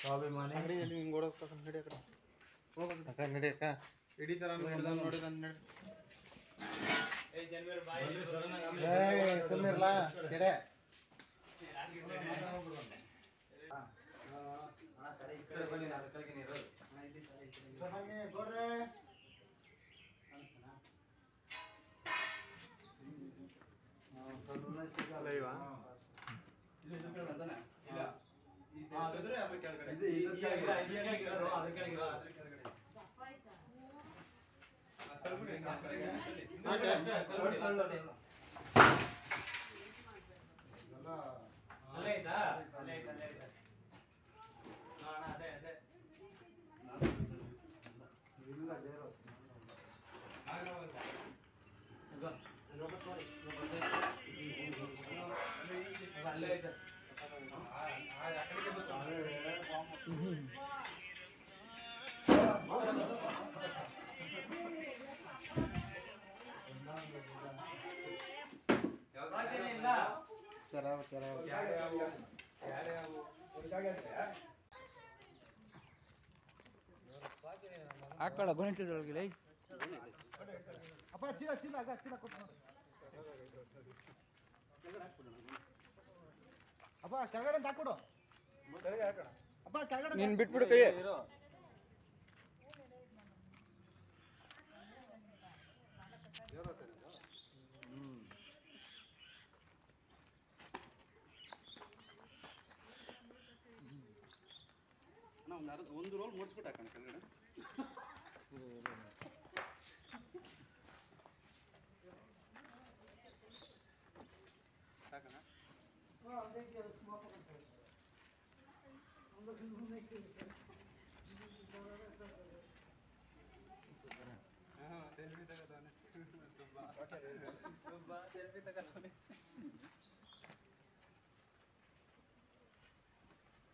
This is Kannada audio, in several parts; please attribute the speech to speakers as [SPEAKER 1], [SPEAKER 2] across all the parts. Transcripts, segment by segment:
[SPEAKER 1] ಸ್ವಾಭಿಮಾನಿ
[SPEAKER 2] ಅಂಗಡಿ ಹಿಂಗೆ ಓಡೋಗ್ತಕ್ಕ ನಡಿ
[SPEAKER 1] ಅಕ್ಕ ನಡಿ ಅಕ್ಕ.
[SPEAKER 2] ಇಡೀ ಥರ ನೋಡಿ ನಾನು ನಡಿ.
[SPEAKER 1] ಸುಮ್ಮನಿರ್ಲ ಕೆಡೆ.
[SPEAKER 2] இது ಇಲ್ಲ ಜೇರೋ ಇಲ್ಲ ಇಲ್ಲ
[SPEAKER 1] ಕೆರಾವ್ ಕೆರಾವ್
[SPEAKER 3] ಹಾಕೋಳ ಗಣಿತದೊಳಗೆ
[SPEAKER 1] ಅಪ್ಪ ಚೀಲ ಚೀಲ ಆಗ ಚೀಲ ಕೊಟ್ಟು. ಅಪ್ಪ ಕೆಳಗಡೆ ಅಂತ ಹಾಕ್ಬಿಡು. ಅಪ್ಪ ಕೆಳಗಡೆ
[SPEAKER 3] ನೀನ್ ಬಿಟ್ಬಿಡು ಕೈ
[SPEAKER 2] ಒಂದು ರೋಲ್ ಮುಡಿಸ್ಬಿಟ್ಟು ಹಾಕೋಣ ಕೆಳಗಡೆ. ಸಾಕಣ್ಣ ಸೆಲ್ಫಿ ತಗೋತಾನೆ ಸೆಲ್ಫಿ ತಗೋತಾನೆ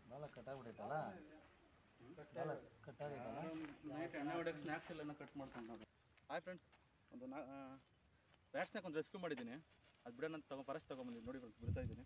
[SPEAKER 1] ಬಾಲ ಕಟ್ಟಾಗ್ಬಿಟ್ಟೈತಲ್ಲ
[SPEAKER 2] ನೈಟ್ ಎಣ್ಣೆ ಹೊಡೆಯೋಕೆ ಸ್ನ್ಯಾಕ್ಸ್ ಎಲ್ಲ ಕಟ್ ಮಾಡ್ಕೊಂಡು ಹಾಯ್ ಫ್ರೆಂಡ್ಸ್ ಒಂದು ನಾ ಬ್ಯಾಟ್ಸ್ನಾಕ್ ಒಂದು ರೆಸ್ಕ್ಯೂ ಮಾಡಿದ್ದೀನಿ. ಅದು ಬಿಡೋಣ ತಗೊ ಪರಸ್ ತೊಗೊಂಬಂದಿದ್ದು ನೋಡಿ ಫ್ರೆಂಡ್ಸ್ ಬಿಡ್ತಾ ಇದ್ದೀನಿ.